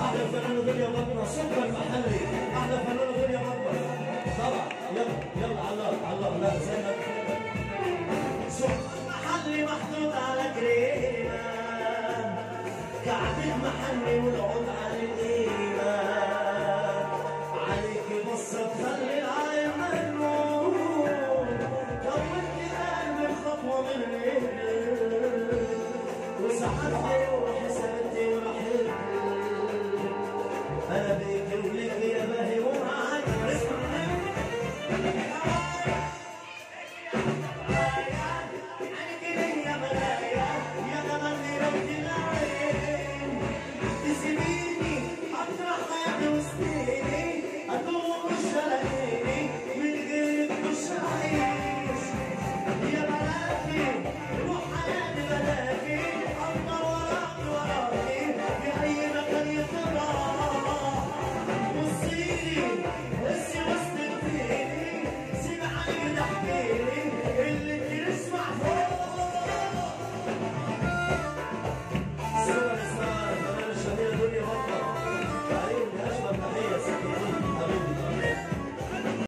احلى فنانه دنيا بطمه سوبر محلي احلى فنانه دنيا بطمه طبعا يلا يلا على الله على الله. لا زي محلي محطوط على كريمان قعدة محلي والعود على الإيمان. عليك بصة تخلي العالم مجنون طولت قلبي خطوة من غيرك وسعادتي وحسابتي وحياتي